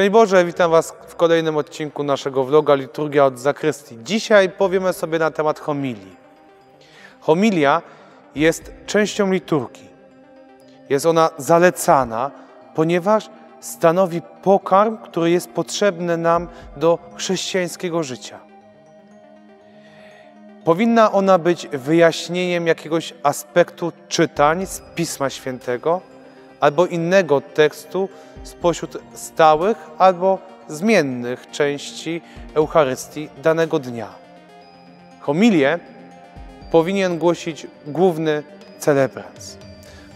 Szczęść Boże, witam Was w kolejnym odcinku naszego vloga Liturgia od Zakrystii. Dzisiaj powiemy sobie na temat homilii. Homilia jest częścią liturgii. Jest ona zalecana, ponieważ stanowi pokarm, który jest potrzebny nam do chrześcijańskiego życia. Powinna ona być wyjaśnieniem jakiegoś aspektu czytań z Pisma Świętego albo innego tekstu spośród stałych albo zmiennych części Eucharystii danego dnia. Homilię powinien głosić główny celebrant.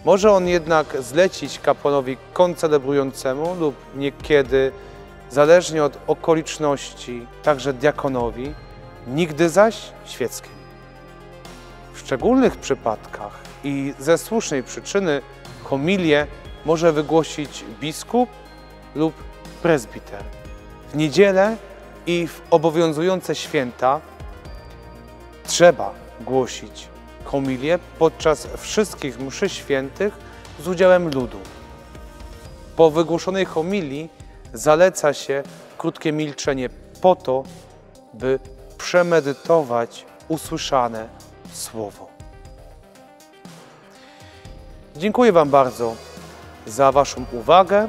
Może on jednak zlecić kapłanowi koncelebrującemu lub niekiedy, zależnie od okoliczności, także diakonowi, nigdy zaś świeckim. W szczególnych przypadkach i ze słusznej przyczyny homilię może wygłosić biskup lub prezbiter. W niedzielę i w obowiązujące święta trzeba głosić homilię podczas wszystkich mszy świętych z udziałem ludu. Po wygłoszonej homilii zaleca się krótkie milczenie po to, by przemedytować usłyszane słowo. Dziękuję Wam bardzo za Waszą uwagę,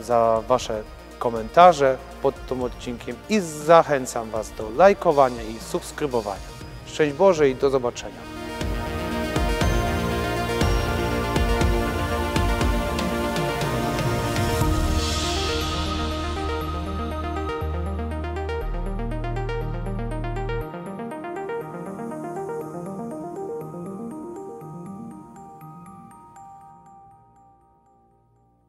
za Wasze komentarze pod tym odcinkiem i zachęcam Was do lajkowania i subskrybowania. Szczęść Boże i do zobaczenia.